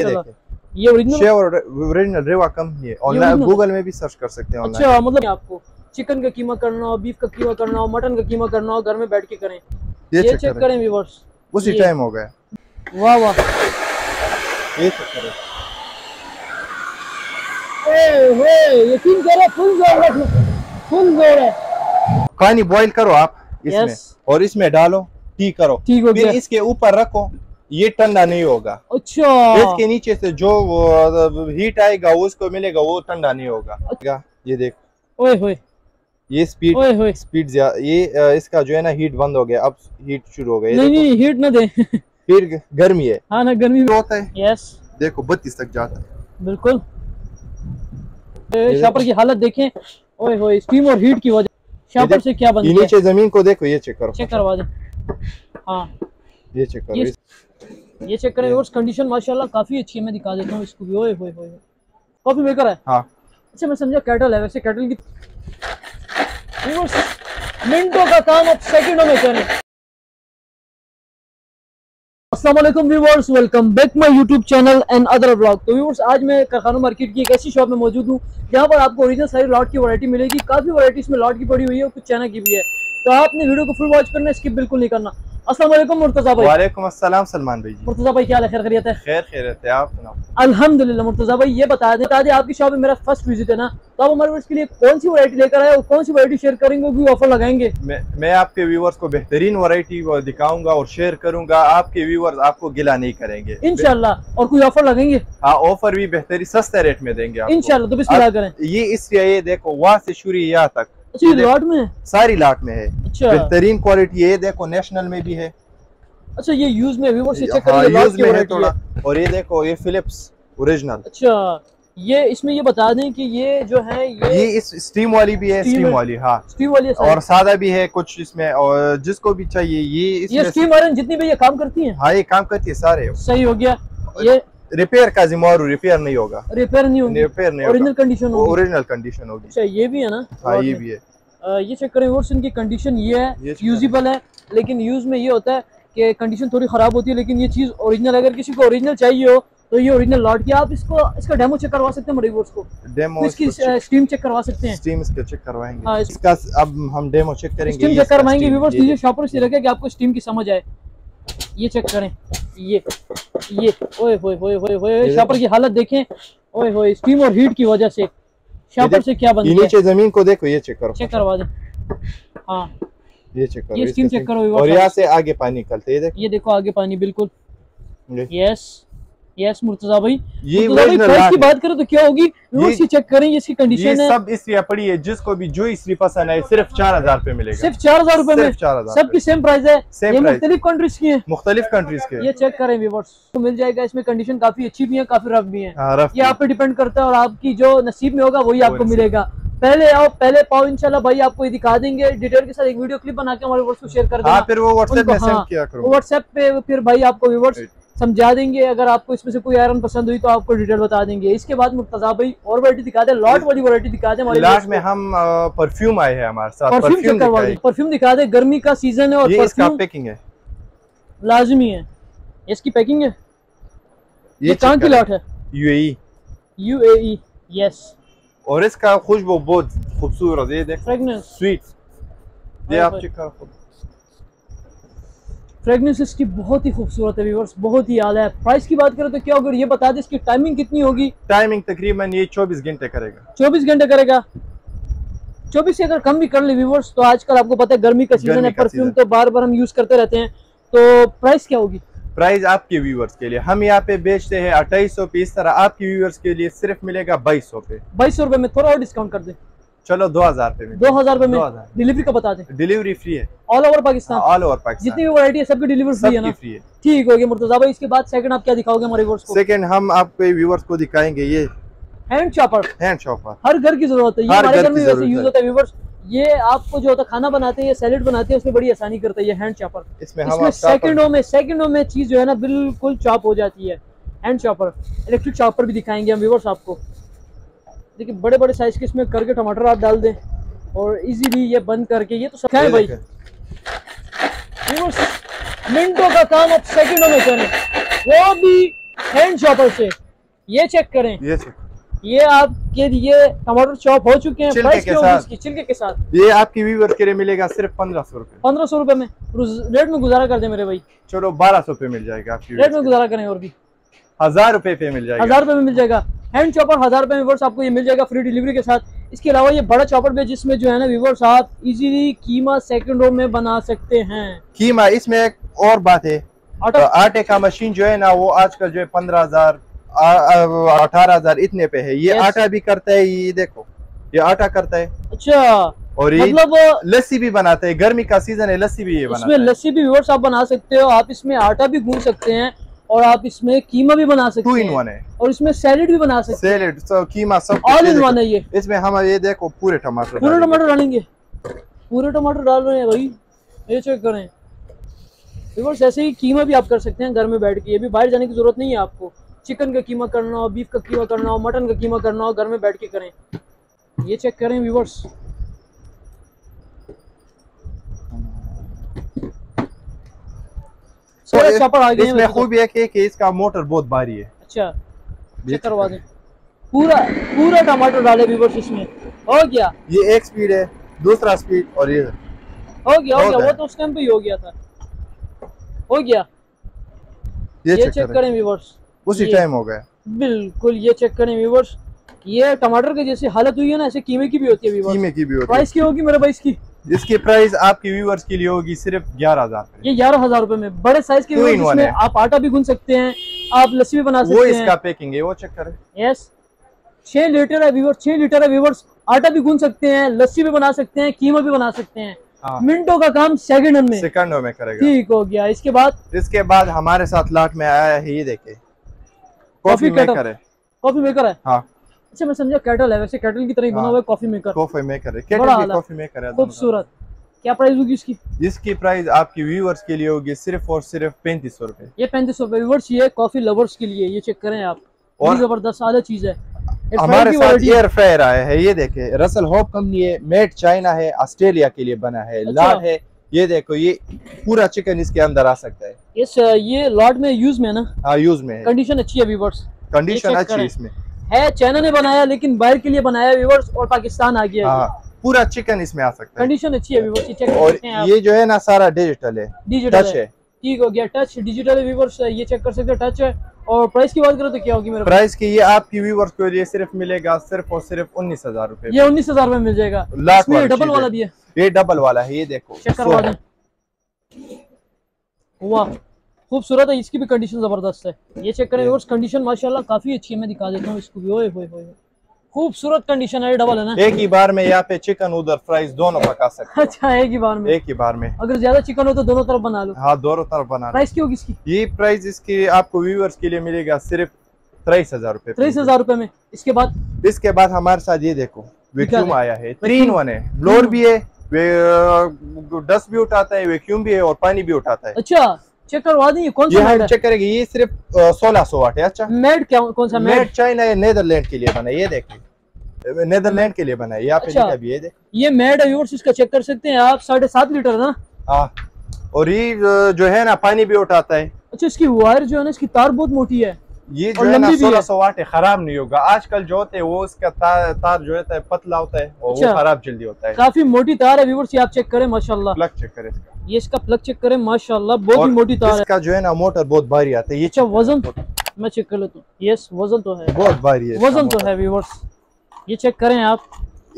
ये ये ओरिजिनल रेवा कंपनी है। ऑनलाइन गूगल में भी सर्च कर सकते हैं ऑनलाइन अच्छा मतलब आपको? चिकन का कीमा करना हो बीफ का कीमा करना हो मटन का कीमा करना हो घर में बैठ के करें। ये ये चेक करें। व्यूवर्स उसी टाइम हो गया। वाह वाह। ये चेक करें। ओए होए यकीन करो फुल ज़ोर है फुल ज़ोर है। पानी बॉईल करो आप इसमें। और इसमें डालो टी करो। ठीक हो फिर गया। इसके ऊपर रखो। ये ठंडा नहीं होगा। अच्छा। इसके नीचे से जो हीट आएगा उसको मिलेगा वो ठंडा नहीं होगा। अच्छा। ये देख। ओए होए। ये स्पीड ओए होए। स्पीड ये इसका जो है ना हीट बंद हो गया। अब हीट शुरू हो गया। नहीं नहीं हीट ना दे। फिर गर्मी है। हाँ ना गर्मी। में होता है। यस देखो बत्तीस तक जाता है। बिल्कुल। शापर की हालत देखें। ओए होए स्टीम और हीट की वजह शापर से क्या बन ये गया? नीचे ज़मीन को देखो ये चेक करो। चेक करवा दे। हाँ। ये चेक करो। ये- चेक करें और कंडीशन माशाल्लाह काफ़ी अच्छी है मैं दिखा देता हूँ इसको भी। ओए होए होए कॉफ़ी मेकर है। हाँ। अच्छा मैं समझा कैटल है वैसे कैटल की व्यूअर्स, मिनटों का काम अब सेकंडों में करें। अस्सलाम वालेकुम viewers welcome back my YouTube channel and other vlog तो व्यूअर्स आज मैं कारखाना मार्केट की एक ऐसी शॉप में मौजूद हूँ जहाँ पर आपको ओरिजिनल सारी लॉट की वैरायटी मिलेगी। काफ़ी वैरायटी इसमें लॉट की पड़ी हुई है और कुछ चाइना की भी है। तो आपने वीडियो को फुल वॉच करना स्किप बिल्कुल नहीं करना। अस्सलाम वालेकुम मुर्तजा भाई वालेकुम अस्सलाम सलमान भाई जी मुर्तजा भाई क्या खैर खैरियत है खैर खैर है आप अल्हम्दुलिल्लाह मुर्तजा भाई ये बता दें बता दें आपकी शॉप में मेरा फ़र्स्ट विज़िट है ना तो आप हमारे के लिए कौन सी वैरायटी लेकर आए और कौन सी वैरायटी शेयर करेंगे भी ऑफ़र लगाएँगे मैं मैं आपके व्यूवर्स को बेहतरीन वैरायटी दिखाऊँगा और शेयर करूँगा आपके व्यूवर्स आपको गिला नहीं करेंगे इंशाल्लाह और कोई ऑफ़र लगेंगे हाँ ऑफ़र भी बेहतरीन सस्ते रेट में देंगे इंशाल्लाह तो बिस्मिल्लाह करें ये इसलिए देखो वहाँ से शुरू यहाँ तक अच्छा लॉट में सारी लाट में है। अच्छा। बेहतरीन क्वालिटी ये देखो नेशनल में भी है। अच्छा ये यूज़ में व्यूअर्स ये चेक हाँ, करिए लॉट यूज़ में है थोड़ा। और ये देखो ये फिलिप्स ओरिजिनल अच्छा ये इसमें ये बता दें कि ये जो है ये ये इस स्टीम वाली भी है Steam स्टीम वाली हाँ। स्टीम वाली है और सादा भी है कुछ इसमें और जिसको भी चाहिए ये ये स्टीम आयरन जितनी भी ये काम करती हैं। हाँ ये काम करती है सारे। सही हो गया। ये रिपेयर का जिम्मेवार रिपेयर नहीं होगा। रिपेयर नहीं होंगी। रिपेयर नहीं ओरिजिनल कंडीशन होगी। ओरिजिनल कंडीशन होगी। अच्छा ये भी है ना? हाँ ये भी है। ये चेक करें व्यूअर्स इनकी कंडीशन ये है यूजेबल है लेकिन यूज़ में ये होता है कि कंडीशन थोड़ी खराब होती है लेकिन ये चीज़ ओरिजिनल अगर किसी को ओरिजिनल चाहिए हो तो ये ओरिजिनल लॉट की आप इसको इसका डेमो चेक करवा सकते हैं हमारे व्यूअर्स को। डेमो इसकी स्टीम चेक करवा सकते हैं। स्टीम इसके चेक करवाएँगे। हाँ, इस- इसका अब हम डेमो चेक करेंगे स्टीम चेक करवाएँगे व्यूअर्स ये शॉपर से रखे कि आपको स्टीम की समझ आए। ये चेक करें ये ये ओए होए होए होए होए शॉपर की हालत देखें। ओए होए स्टीम और हीट की वजह से। शॉपर से क्या बनती नीचे ज़मीन को देखो ये चेक करो। चेक करवा दो। हाँ। ये चेक करो ये steam करो और यहाँ से आगे पानी निकलते ये देखो। ये देखो आगे पानी बिल्कुल। यस यस मुर्तजा भाई। ये प्राइस की बात करें तो क्या होगी? ये चेक करें इसकी कंडीशन है। सब इसलिए पड़ी है जिसको भी जो इसलिए पसंद है सिर्फ़ चार हज़ार रूपए मिलेगा। सिर्फ़ चार हज़ार रूपए में। चार हज़ार सबकी सेम प्राइस है। ये मुख्तलिफ़ कंट्रीज़ की है। मुख्तलिफ़ कंट्रीज़ के। ये चेक करें व्यूअर्स तो मिल जाएगा इसमें कंडीशन काफ़ी अच्छी भी है काफ़ी रफ भी है। हाँ, ये आप पे डिपेंड करता है और आपकी जो नसीब में होगा वही आपको मिलेगा। पहले आओ पहले पाओ इंशाल्लाह भाई आपको ये दिखा देंगे। डिटेल के साथ एक वीडियो क्लिप बना के हमारे व्यूअर्स को शेयर कर हाँ देना। फिर वो व्हाट्सएप हाँ, व्हाट्सएप पे फिर भाई आपको Right. समझा देंगे। अगर आपको इसमें से कोई आयरन पसंद हुई तो आपको डिटेल बता देंगे। इसके बाद मुर्तजा भाई और वैरायटी दिखा दे लॉट वाली वैरायटी दिखा दे हमारे लास्ट में हम परफ्यूम आए हैं हमारे साथ। परफ्यूम परफ्यूम चेक करवा दे। परफ्यूम दिखा दे गर्मी का सीज़न है और ये इसका पैकिंग है। लाजमी है। इसकी पैकिंग है? ये कहाँ की लॉट है। यूएई यूएई यस और इसका खुशबू बहुत खूबसूरत है। स्वीट ये हाँ, आप चेक करो। फ्रेगनेंस इसकी बहुत ही खूबसूरत है व्यूअर्स बहुत ही आला है। प्राइस की बात करें तो क्या होगा ये बता दें इसकी टाइमिंग कितनी होगी? टाइमिंग तकरीबन ये 24 घंटे करेगा। 24 घंटे करेगा। 24 से अगर कम भी कर ले व्यूअर्स तो आजकल आपको पता है गर्मी का सीज़न है परफ्यूम तो बार बार हम यूज़ करते रहते हैं। तो प्राइस क्या होगी? प्राइस आपके व्यूवर्स के लिए। हम यहाँ पे बेचते हैं अट्ठाईस सौ पे। इस तरह आपके व्यूवर्स के लिए सिर्फ़ मिलेगा बाईस सौ पे। बाईस सौ रुपए में थोड़ा और डिस्काउंट कर दे। चलो दो हज़ार पे में दो हज़ार रुपए में डिलीवरी का बता दे डिलीवरी फ्री है? All over Pakistan all over Pakistan जितनी भी वैरायटी है सबकी डिलीवरी फ्री है ना? फ्री है। ठीक हो गया मुर्तजा भाई इसके बाद सेकंड आप क्या दिखाओगे हमारे व्यूअर्स को? सेकंड हम आपके व्यूवर्स को दिखाएँगे ये। हैंड चॉपर हैंड शॉपर हर घर की ज़रूरत है ये हमारे घर में वैसे यूज़ होता है व्यूवर्स ये आपको जो होता है खाना बनाते हैं या सैलेड बनाते हैं उसमें बड़ी आसानी करता है ये हैंड चॉपर इसमें इसमें सेकंडों में सेकंडों में चीज़ जो है ना बिल्कुल चॉप हो जाती है। हैंड चॉपर इलेक्ट्रिक चॉपर भी दिखाएँगे हम व्यूवर्स आपको। देखिए बड़े बड़े साइज़ के इसमें करके टमाटर आप डाल दें और इजीली ये बंद करके ये तो सब है भाई। मिनटों का काम अब सेकंडों में करें। वो भी हैंड चॉपर से। ये चेक करें। ये check। ये आपके लिए टमाटर चॉप हो चुके हैं। प्राइस के साथ। इसकी के साथ। ये आपकी व्यूवर के लिए मिलेगा सिर्फ़ पंद्रह सौ रुपए। पंद्रह सौ रुपए में। रेट में गुजारा कर दे मेरे भाई। चलो बारह सौ पे मिल जाएगा आपकी रेट में गुजारा करें और भी। हज़ार रुपए पे मिल जाएगा। हज़ार रुपए में मिल जाएगा। हैंड चॉपर हज़ार रुपए में व्यूवर्स आपको ये मिल जाएगा फ्री डिलीवरी के साथ। इसके अलावा ये बड़ा चॉपर भी है जिसमें जो है ना व्यूवर्स आप इजीली कीमा सेकंडों में बना सकते हैं। कीमा इसमें एक और बात है। तो आटे का मशीन जो है ना वो आजकल जो है पंद्रह हज़ार अठारह हज़ार इतने पे है। ये Yes. आटा भी करता है ये देखो ये आटा करता है। अच्छा। और ये मतलब लस्सी भी बनाते है। गर्मी का सीज़न है लस्सी भी ये इसमें लस्सी भी व्यूवर्स आप बना सकते हो। आप इसमें आटा भी गूंद सकते हैं। और आप इसमें कीमा भी बना सकते टू इन हैं। वन है। और इसमें सैलेड भी बना सकते सैलेड सब कीमा सब ऑल इन वन है। ये। इसमें हम ये देखो पूरे टमाटर पूरे टमाटर डालेंगे। पूरे टमाटर डाल रहे हैं भाई। ये चेक करें। व्यूवर्स ऐसे ही कीमा भी आप कर सकते हैं घर में बैठ के। ये भी बाहर जाने की ज़रूरत नहीं है आपको। चिकन का कीमा करना हो बीफ का कीमा करना हो मटन का कीमा करना हो घर में बैठ के करें। ये चेक करें व्यूवर्स सारे इस- चॉपर आ हैं इसमें। खूबी है कि इसका मोटर बहुत भारी है। अच्छा चेक करवा दें। पूरा पूरा टमाटर डाले व्यूवर्स इसमें। हो गया। ये एक स्पीड है दूसरा स्पीड और ये हो गया हो हो गया। वो तो उस टाइम पे ही हो गया था। हो गया। ये ये चेक करें। व्यूवर्स उसी टाइम हो गया। बिल्कुल ये चेक करें व्यूवर्स ये टमाटर की जैसी हालत हुई है ना ऐसे कीमे की भी होती है व्यूवर्स कीमे की भी होती प्राइस क्या होगी मेरे भाई इसकी। है इसकी प्राइस आपकी व्यूअर्स के लिए होगी सिर्फ़ ग्यारह हज़ार ये ग्यारह हज़ार रूपए में बड़े साइज़ के है। आप आटा भी गूंद सकते हैं आप लस्सी भी बना सकते वो सकते इसका हैं। पैकिंग है वो चेक करें। यस छह लीटर है व्यूवर्स छह लीटर है व्यूवर्स आटा भी गूंद सकते हैं लस्सी भी बना सकते हैं कीमा भी बना सकते हैं। हाँ। मिनटों का काम सेकंड में। सेकंडों में करेगा। ठीक हो गया। इसके बाद? इसके बाद हमारे साथ लाट में आया है ये देखे। कॉफ़ी कॉफ़ी मेकर है। कॉफ़ी मेकर है? हाँ। अच्छा मैं समझा कैटल है वैसे कैटल की तरह ही बना हाँ। हुआ है कॉफ़ी मेकर कॉफ़ी मेकर है। केटल आला। कॉफ़ी मेकर है खूबसूरत। क्या प्राइस होगी इसकी? इसकी प्राइस आपकी व्यूअर्स के लिए होगी सिर्फ़ और सिर्फ़ पैंतीस सौ रुपए। ये पैंतीस सौ व्यूवर्स ये कॉफ़ी लवर्स के लिए ये चेक करें आप। और- ज़बरदस्त आला चीज़ है। हमारे साथ एयर फ्रायर आया है ये देखे। रसल होप कंपनी है मेड चाइना है ऑस्ट्रेलिया के लिए बना है अच्छा। लाड है। ये देखो ये पूरा चिकन इसके अंदर आ सकता है। इस ये लॉट में यूज़ में है ना? हाँ यूज़ में कंडीशन अच्छी है व्यूवर्स कंडीशन अच्छी है इसमें। है चाइना ने बनाया लेकिन बाहर के लिए बनाया व्यूवर्स और पाकिस्तान आ गया। हाँ पूरा चिकन इसमें आ सकता है। कंडीशन अच्छी है व्यूवर्स चेक और हैं ये जो है ना सारा डिजिटल है। डिजिटल टच है। ठीक हो गया टच डिजिटल व्यूवर्स ये चेक कर सकते हैं टच है। और प्राइस की बात करो तो क्या होगी मेरे प्राइस की ये आपकी व्यूवर्स को लिए सिर्फ़ मिलेगा सिर्फ़ और सिर्फ़ उन्नीस हज़ार रूपए ये उन्नीस हज़ार में मिल जाएगा। इसमें वाली डबल वाला भी है। ये डबल वाला है ये देखो चेक करवा दें। वाह। खूबसूरत है इसकी भी कंडीशन ज़बरदस्त है। ये चेक करें व्यूअर्स कंडीशन माशाल्लाह काफ़ी अच्छी है मैं दिखा देता हूँ इसको। भी ओए होए होए खूबसूरत कंडीशन है डबल है ना? एक ही बार में यहाँ पे चिकन उधर फ्राइज दोनों पका सकते अच्छा एक ही बार में। एक ही बार में। अगर ज़्यादा चिकन हो तो दोनों तरफ़ बना लो। हाँ दोनों तरफ़ बनाना प्राइस की होगी इसकी? ये प्राइस इसकी आपको व्यूअर्स के लिए मिलेगा सिर्फ़ तेईस हज़ार रूपए तेईस हज़ार रुपए में। इसके बाद? इसके बाद हमारे साथ ये देखो वैक्यूम आया है? तीन वन है। ब्लोर भी है डस्ट भी उठाता है वैक्यूम भी है और पानी भी उठाता है। अच्छा चेक करवा दी कौन सा हम चेक करेगी ये सिर्फ़ सोलह सौ वाट है अच्छा? मेड क्या कौन सा मेड चाइना नेदरलैंड के लिए बना ये देखिए नेदरलैंड के लिए बना है यहाँ पे अच्छा। लिखा ये देख। ये मेड है इसका चेक कर सकते हैं आप साढ़े सात लीटर ना? हाँ। और ये जो है ना पानी भी उठाता है। अच्छा इसकी वायर जो है ना इसकी तार बहुत मोटी है। ये जो है ना। सोलह सौ वाट है खराब नहीं होगा। आजकल जो होते हैं वो उसका तार, तार जो होता है पतला होता है और अच्छा। वो खराब जल्दी होता है। काफ़ी मोटी तार है व्यूअर्स ये आप चेक करें माशाल्लाह। प्लग चेक करें इसका। ये इसका प्लग चेक करें माशाल्लाह बहुत ही मोटी तार है। इसका जो है ना मोटर बहुत भारी आता है ये अच्छा वज़न? मैं चेक कर लेता हूँ। यस वज़न तो है। बहुत भारी है वज़न तो है व्यूअर्स ये चेक करें आप।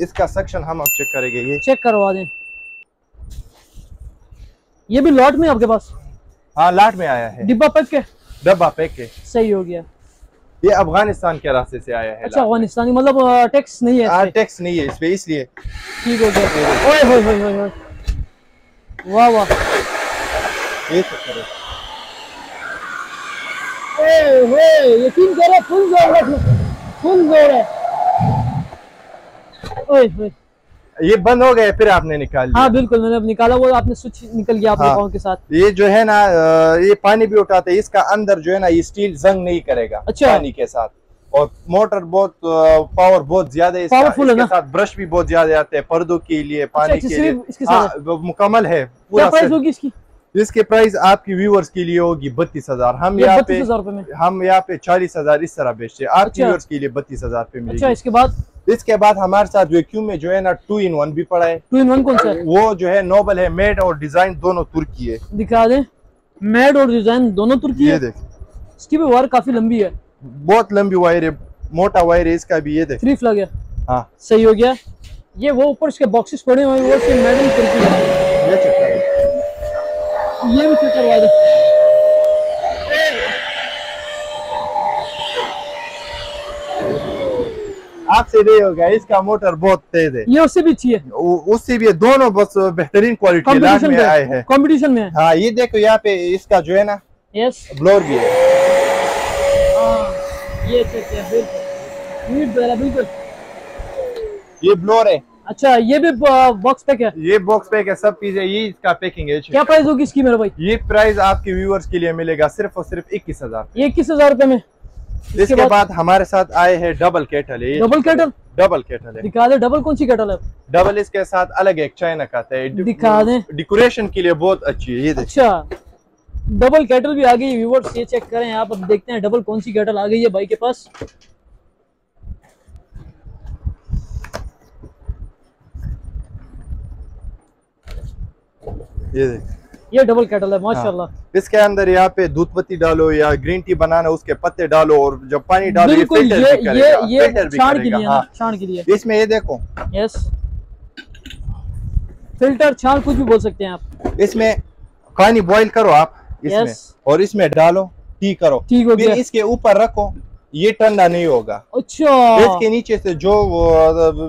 इसका सेक्शन हम अब चेक करेंगे ये। चेक करवा दें। ये भी लॉट में आपके पास? हाँ लॉट में आया है। डिब्बा पैक के? डब्बा पैक है सही हो गया। ये अफ़गानिस्तान के रास्ते से आया है अच्छा अफगानिस्तानी मतलब टैक्स नहीं है टैक्स नहीं है इस पे इसलिए। ठीक हो गया। ओए होए होए होए वाह वाह। ये चेक करो। ओए होए यकीन करो फुल ज़ोर है फुल ज़ोर है। ओए होए। ये बंद हो गया फिर आपने निकाल लिया। हाँ बिल्कुल मैंने अब निकाला वो आपने स्विच निकल गया आपके हाँ। के साथ। ये जो है ना ये पानी भी उठाता है इसका अंदर जो है ना ये स्टील जंग नहीं करेगा अच्छा। पानी के साथ। और मोटर बहुत पावर बहुत ज़्यादा है इसका, है इसके ना? साथ ब्रश भी बहुत ज़्यादा आते हैं पर्दों के लिए पानी के लिए। हाँ मुकम्मल है क्या प्राइस set। होगी इसकी? इसके प्राइस आपकी व्यूअर्स के लिए होगी बत्तीस हज़ार। हम यहाँ पे हम यहाँ पे चालीस हज़ार इस तरह बेचते हैं। आपके अच्छा। व्यूअर्स के लिए बत्तीस हज़ार पे अच्छा मिलेगी। इसके बाद? इसके बाद हमारे साथ वैक्यूम में जो है ना टू इन वन भी पड़ा है। टू इन वन कौन सा वो जो है नोबल है मेड और डिज़ाइन दोनों तुर्की है। दिखा दें। मैड और डिज़ाइन दोनों तुर्की ये है? देख। इसकी भी वायर काफ़ी लंबी है। बहुत लंबी वायर है मोटा वायर है इसका भी ये देख। थ्री फ्लग है। हाँ। सही हो गया। ये वो ऊपर इसके बॉक्सेस पड़े हुए हैं वो से मैडम तुर्की है। ये check करो। ये भी चेक करवा आपसे नहीं होगा इसका मोटर बहुत तेज है। ये उससे भी अच्छी है। उससे भी ये दोनों बस बेहतरीन क्वालिटी में आए हैं। में कंपटीशन में। है हाँ ये देखो यहाँ पे इसका जो है ना यस ब्लोर भी है। ये नीट बेरा बिल्कुल। ये ब्लोर है। अच्छा ये भी बॉक्स पैक है। ये बॉक्स पैक है सब चीज़ें ये इसका पैकिंग है क्या प्राइस होगी इसकी मेरे भाई? ये प्राइस आपके व्यूअर्स के लिए मिलेगा सिर्फ़ और सिर्फ़ इक्कीस हज़ार। इक्कीस हज़ार रूपए में। इसके बाद- हमारे साथ आए हैं डबल केटल है ये डबल कैटल डबल केटल है। दिखा दे डबल कौन सी कैटल है? डबल इसके साथ अलग एक चाइना का है। दिखा दें। डेकोरेशन के लिए बहुत अच्छी है ये देख। अच्छा डबल कैटल भी आ गई व्यूवर्स ये चेक करें आप अब देखते हैं डबल कौन सी कैटल आ गई है भाई के पास। ये देख। ये डबल कैटल है माशाल्लाह। हाँ। इसके अंदर यहाँ पे दूध पत्ती डालो या ग्रीन टी बनाना उसके पत्ते डालो और जब पानी डालो ये बिल्कुल फ़िल्टर ये भी ये करेगा ये छाण के लिए हाँ। के लिए। इसमें ये देखो। यस फ़िल्टर छाण कुछ भी बोल सकते हैं आप। इसमें पानी बॉईल करो आप इसमें। और इसमें डालो टी करो। ठीक हो गया। इसके ऊपर रखो। ये ठंडा नहीं होगा। अच्छा। इसके नीचे से जो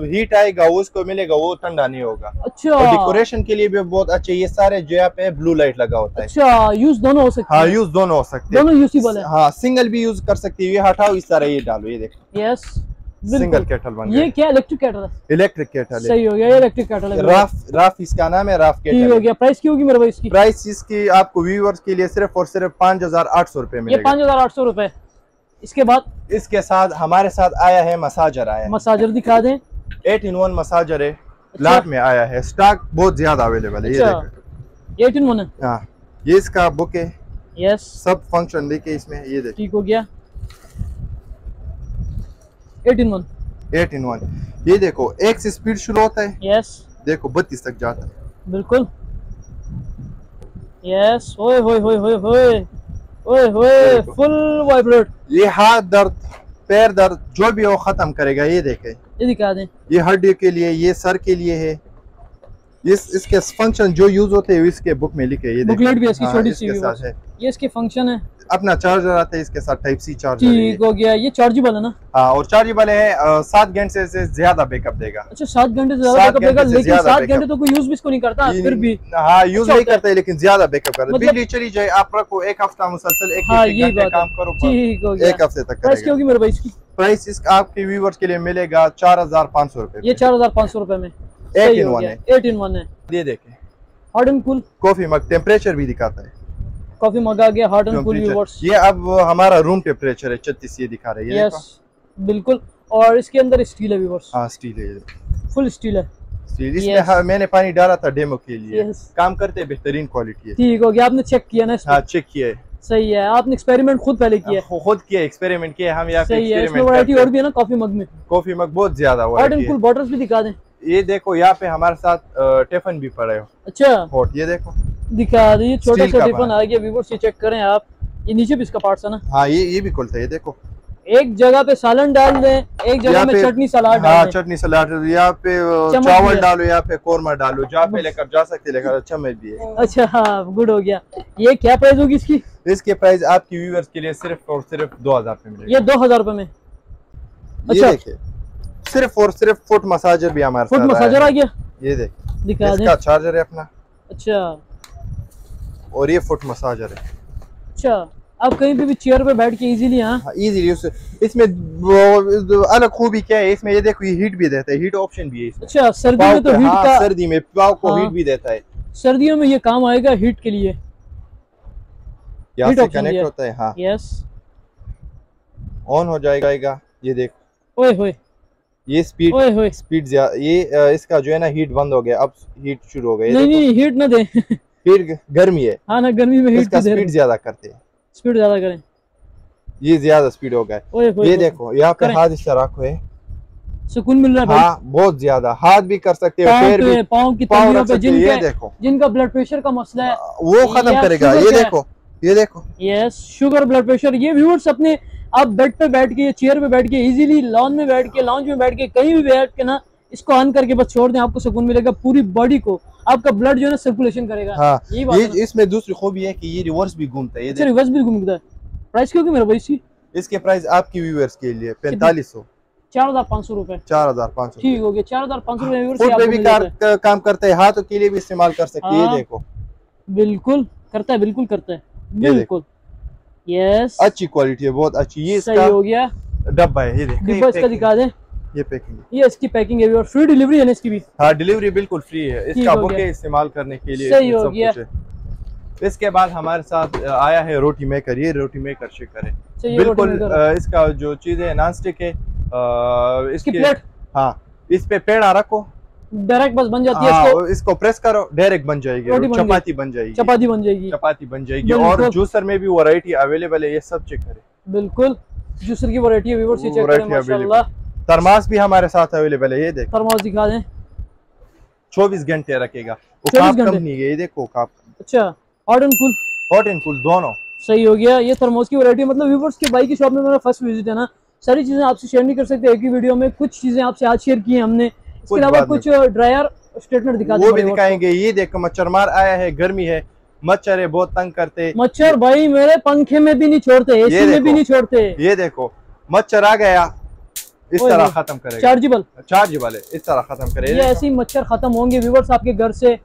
हीट आएगा उसको मिलेगा वो ठंडा नहीं होगा। और अच्छा डेकोरेशन के लिए भी बहुत अच्छे ये सारे जो यहाँ पे ब्लू लाइट लगा होता है। अच्छा यूज़ दोनों हो सकते हैं हाँ। यूज़ दोनों हो सकते हैं। दोनों यूजेबल है। हाँ सिंगल भी यूज़ कर सकती है ये हटाओ इस तरह ये डालो ये देखो। यस सिंगल केटल बन ये क्या इलेक्ट्रिक कैटल है? इलेक्ट्रिक केटल सही हो गया इलेक्ट्रिक कैटल है राफ राफ इसका नाम है राफ ठीक हो केटल गया। प्राइस की होगी मेरे भाई इसकी? प्राइस इसकी आपको व्यूअर्स के लिए सिर्फ़ और सिर्फ़ पाँच हज़ार आठ सौ रूपए मिलेगा। पाँच हज़ार आठ सौ रुपए। इसके बाद इसके साथ हमारे साथ आया है मसाजर आया है। मसाजर दिखा दें। एट इन वन मसाजर है। लाट में आया है। स्टॉक बहुत ज़्यादा अवेलेबल है ये अच्छा। देखो। एट इन वन है? हाँ। ये इसका बुक है। यस सब फ़ंक्शन देखिए इसमें ये देखिए ठीक हो गया। Eight in one. Eight in one. ये देखो एक से स्पीड शुरू होता है। यस देखो बत्तीस तक जाता है। बिल्कुल। यस ओए होए होए होए होए। ओए ओए फुल वाइब्रेट ये हाथ दर्द पैर दर्द जो भी हो खत्म करेगा ये देखे। ये दिखा दें। ये हड्डी के लिए ये सर के लिए है। इस इसके फ़ंक्शन जो यूज़ होते हैं इसके बुक में लिखे ये बुकलेट भी इसकी हाँ, छोटी सी है। ये इसके फ़ंक्शन है। अपना चार्जर आता है इसके साथ टाइप सी चार्जर ठीक हो गया ये चार्जेबल है ना? हाँ और चार्जेबल है सात घंटे से ज़्यादा बैकअप देगा। अच्छा सात घंटे से ज़्यादा बैकअप देगा लेकिन सात घंटे तो कोई यूज़ भी इसको नहीं करता फिर भी। हाँ यूज़ अच्छा नहीं करता है लेकिन ज़्यादा बैकअप करता है मतलब- बिजली चली जाए आप रखो एक हफ़्ता मुसलसल एक हाँ काम करो ठीक हो गया। एक हफ़्ते तक प्राइस क्या होगी मेरे भाई इसकी? प्राइस इस आपके व्यूवर्स के लिए मिलेगा चार हज़ार पाँच सौ रुपए ये चार हज़ार पाँच सौ रुपए में। Eight in one है। एट इन वन है। ये देखे। Hot and cool coffee mug temperature भी दिखाता है। कॉफ़ी मंगा गया हॉट एंड कूल। व्यूवर्स ये अब हमारा रूम टेम्परेचर है छत्तीस ये दिखा रहा है। यस बिल्कुल। और इसके अंदर स्टील है व्यूवर्स हाँ स्टील है फुल स्टील है। इसमें Yes. हाँ, मैंने पानी डाला था डेमो के लिए। Yes. काम करते बेहतरीन क्वालिटी है। ठीक हो गया आपने चेक किया ना हाँ चेक किए सही है आपने एक्सपेरिमेंट खुद पहले किया है। खुद किए एक्सपेरिमेंट किया हम यहाँ सही है इसमें वैरायटी और भी है ना कॉफ़ी मग में? कॉफ़ी मग बहुत ज़्यादा हॉट एंड है। कूल बॉटल्स भी दिखा दें। ये देखो यहाँ पे हमारे साथ टिफ़िन भी पड़े हो। अच्छा। हॉट ये देखो। दिखा दें ये छोटा सा का आ गया व्यूवर्स ये चेक करें आप। ये नीचे भी इसका पार्ट्स है ना? हाँ ये ये भी खुलता है ये देखो। एक जगह पे सालन डाल दें एक जगह में पे- चटनी सलाद हाँ चटनी सलाद यहाँ पे चावल डालो यहाँ पे कोरमा डालो जहाँ पे लेकर जा सकते लेकर चम्मच भी है। अच्छा हाँ गुड हो गया। ये क्या प्राइस होगी इसकी? इसके प्राइस आपकी व्यूअर्स के लिए सिर्फ़ और सिर्फ़ दो हज़ार मिलेगा। ये दो हज़ार रुपए में। अच्छा। सिर्फ़ और सिर्फ़ फुट मसाजर भी हमारे फुट मसाजर आ गया? ये देख दिखा इसका चार्जर है अपना। अच्छा। और ये फुट मसाजर है। अच्छा आप कहीं पे भी चेयर पे बैठ के इजीली हाँ? हाँ इजीली उस इसमें अलग खूबी क्या है? इसमें ये देखो ये हीट भी देता है हीट ऑप्शन भी है इसमें। अच्छा सर्दी में तो हीट हाँ, का सर्दी में पाव को हाँ। हीट भी देता है। सर्दियों में ये काम आएगा हीट के लिए। यहाँ से कनेक्ट होता है हाँ। यस ऑन हो जाएगा ये देखो। ओए होए। ये स्पीड ओए होए। स्पीड ये इसका जो है ना हीट बंद हो गया अब हीट शुरू हो गया नहीं नहीं हीट ना दे। फिर गर्मी है। हाँ ना गर्मी में हीट की देर स्पीड ज़्यादा करते हैं। स्पीड ज़्यादा करें। ये ज़्यादा स्पीड हो गया। ये देखो यहाँ पे हाथ इस तरह रखो है। सुकून मिल रहा है हाँ बहुत ज़्यादा। हाथ भी कर सकते हो पैर भी पे पाँव की पाँव पे जिनके देखो। जिनका ब्लड प्रेशर का मसला है वो खत्म करेगा। ये देखो ये देखो। यस शुगर ब्लड प्रेशर ये व्यूअर्स अपने आप बेड पे बैठ के चेयर पे बैठ के इजीली लॉन में बैठ के लाउंज में बैठ के कहीं भी बैठ के ना इसको ऑन करके बस छोड़ दें आपको सुकून मिलेगा पूरी बॉडी को। आपका ब्लड जो है ना सर्कुलेशन करेगा। हाँ ना। ये इसमें दूसरी खूबी है कि ये रिवर्स भी घूमता है ये अच्छा रिवर्स भी घूमता है। प्राइस क्यों की मेरा भाई इसकी? इसके प्राइस आपकी व्यूअर्स के लिए पैंतालीस सौ। चार हज़ार पाँच सौ रुपए। चार हज़ार पाँच सौ ठीक हो गया चार हज़ार पाँच सौ रुपए ये भी कार, काम करते हैं हाथों के लिए भी इस्तेमाल कर सकते हैं हाँ। ये देखो। बिल्कुल करता है बिल्कुल करता है। बिल्कुल। यस अच्छी क्वालिटी है बहुत अच्छी। ये सही हो गया। डब्बा है ये देखो। इसका दिखा दें। ये पैकिंग ये इसकी पैकिंग है और फ्री डिलीवरी है ना इसकी भी? हाँ डिलीवरी बिल्कुल फ्री है। इसका बुके इस्तेमाल करने के लिए सही हो गया। इसके बाद हमारे साथ आया है रोटी मेकर। ये रोटी मेकर शिकर है बिल्कुल इसका जो चीज़ है नॉन स्टिक है इसकी प्लेट हाँ इस पे पेड़ा रखो। डायरेक्ट बस बन जाती है हाँ, इसको? इसको प्रेस करो डायरेक्ट बन जाएगी। बन चपाती बन जाएगी। चपाती बन जाएगी। चपाती बन जाएगी। और जूसर में भी वैरायटी अवेलेबल है ये सब चेक करें। बिल्कुल। जूसर की वैरायटी है व्यूअर्स ये चेक करें माशाल्लाह। थर्मास भी हमारे साथ अवेलेबल है ये देखो। थर्मोस दिखा दें। चौबीस घंटे रखेगा। वो 24 काप घंटे? कंपनी है ये देखो काप अच्छा hot and cool hot and cool दोनों। सही हो गया ये थर्मोस की वैरायटी मतलब व्यूअर्स के बाई की शॉप में मेरा फ़र्स्ट विज़िट है ना। सारी चीज़ें आपसे शेयर नहीं कर सकते एक ही वीडियो में कुछ चीज़ें आपसे आज शेयर की हैं हमने। इसके अलावा कुछ ड्रायर स्टेटमेंट दिखा वो भी दिखाएँगे। ये देखो मच्छर मार आया है गर्मी है। मच्छर है बहुत तंग करते। मच्छर भाई मेरे पंखे में भी नहीं छोड़ते एसी में भी नहीं छोड़ते। ये देखो मच्छर आ गया। इस तरह खत्म करेगा। चार्जेबल। चार्ज वाले इस तरह खत्म ये करेगा ऐसे ही मच्छर खत्म होंगे व्यूवर्स आपके घर से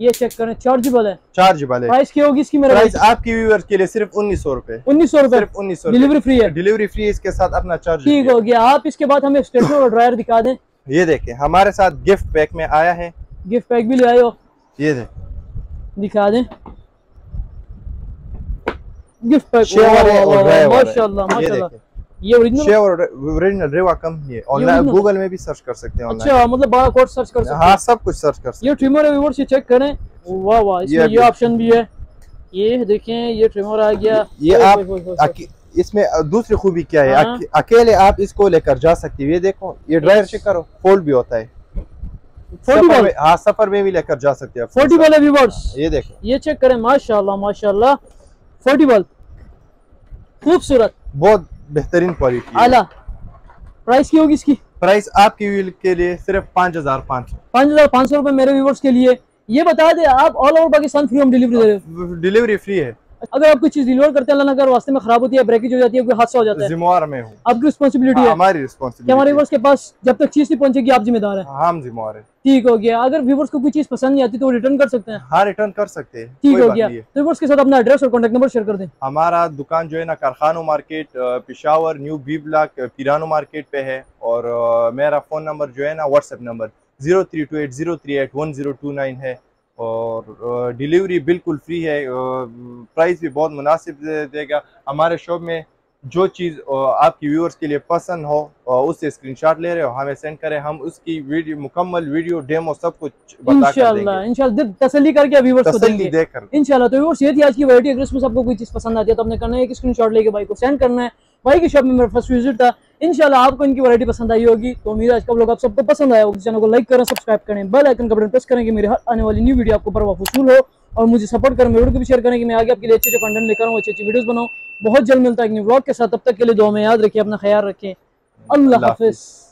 ये चेक करें चार्जेबल है। चार्ज वाले। प्राइस क्या होगी इसकी मेरा प्राइस आपकी व्यूअर्स के लिए सिर्फ़ उन्नीस सौ रूपए। उन्नीस सौ रुपए उन्नीस सौ डिलीवरी फ्री है। डिलीवरी फ्री इसके साथ अपना चार्ज ठीक हो। गया आप इसके बाद हमें स्टेटमेंट और ड्रायर दिखा दें। ये देखें हमारे साथ गिफ्ट पैक में आया है। गिफ्ट पैक भी ले आए हो। ये देख। दिखा दें। गिफ्ट पैक है है। माशाल्लाह माशाल्लाह। ये ओरिजिनल ओरिजिनल रेवा कंपनी है। ऑनलाइन गूगल में भी सर्च कर सकते हैं अच्छा मतलब बारह कोड सर्च कर सकते हाँ हैं। सब कुछ सर्च कर सकते हैं। ये ट्रिमर है व्यूअर्स ये चेक करें। वाह वाह इसमें ये ऑप्शन भी। है। ये देखें ये ट्रिमर आ गया। ये आप इसमें दूसरी खूबी क्या है? हाँ। अकेले आप इसको लेकर जा सकते हो। ये देखो ये ड्रायर चेक करो। फोल्ड भी होता है। सफ़र में हाँ सफ़र में भी लेकर जा सकते हैं फोर्टी वाले व्यूअर्स ये देखो। ये चेक करें माशाल्लाह माशाल्लाह। फोर्टी बल खूबसूरत। बहुत बेहतरीन क्वालिटी आला प्राइस की होगी इसकी? प्राइस आपकी व्हील के लिए सिर्फ़ पाँच हज़ार पाँच सौ। पाँच हज़ार पाँच सौ रुपए मेरे व्यूवर्स के लिए। ये बता दे आप all over Pakistan free home delivery दे रहे हो। डिलीवरी फ्री है। अगर आप कोई चीज़ डिलीवर करते हैं ना रास्ते में खराब होती है ब्रेकेज हो जाती है कोई हादसा हो जाता है जिम्मेवार में हूँ। आपकी रिस्पॉन्सिबिलिटी है हमारी कि हमारे रिस्पॉन्सिबिलिटी व्यूवर्स के पास जब तक चीज़ नहीं पहुंचेगी आप जिम्मेदार है। हम जिम्मेवार है। ठीक हो गया। अगर व्यूवर्स को कोई चीज़ पसंद नहीं आती तो वो रिटर्न कर सकते हैं। हाँ रिटर्न कर सकते हैं ठीक हो गया। तो व्यूवर्स के साथ अपना एड्रेस और कॉन्टेक्ट नंबर शेयर कर दें। हमारा दुकान जो है ना कारखानो market Peshawar new B block पिरानो market पे है। और मेरा फ़ोन नंबर जो है ना WhatsApp number zero three two eight zero three eight one zero two nine है। और डिलीवरी बिल्कुल फ्री है प्राइस भी बहुत मुनासिब देगा। हमारे शॉप में जो चीज़ आपकी व्यूअर्स के लिए पसंद हो उससे स्क्रीनशॉट ले रहे हो हमें सेंड करें हम उसकी वीडियो मुकम्मल वीडियो डेमो सब कुछ बता कर देंगे। इंशाल्लाह। तसल्ली करके व्यूवर्स को देंगे देकर। इंशाल्लाह तो व्यूअर्स ये थी आज की वैरायटी अगर इसमें से आपको कोई चीज़ पसंद आती है तो आपने करना है एक स्क्रीनशॉट लेके भाई को सेंड करना है। भाई की शॉप में मेरा फ़र्स्ट विज़िट था। इंशाल्लाह आपको इनकी वैरायटी पसंद आई होगी। तो उम्मीद है आज का ब्लॉग आप सबको पसंद आया होगा। चैनल को लाइक करें सब्सक्राइब करें बेल आइकन का बटन प्रेस करें कि मेरी हर आने वाली न्यू वीडियो आपको पर वसूल हो। और मुझे सपोर्ट करें मेरे वीडियो को भी शेयर करें कि मैं आगे आपके लिए अच्छे अच्छे कंटेंट लेकर आऊँ अच्छी अच्छी वीडियोस बनाऊँ। बहुत जल्द मिलता है ब्लॉग के साथ। तब तक के लिए दो हमें याद रखिए अपना ख्याल रखें। अल्लाह हाफिज़।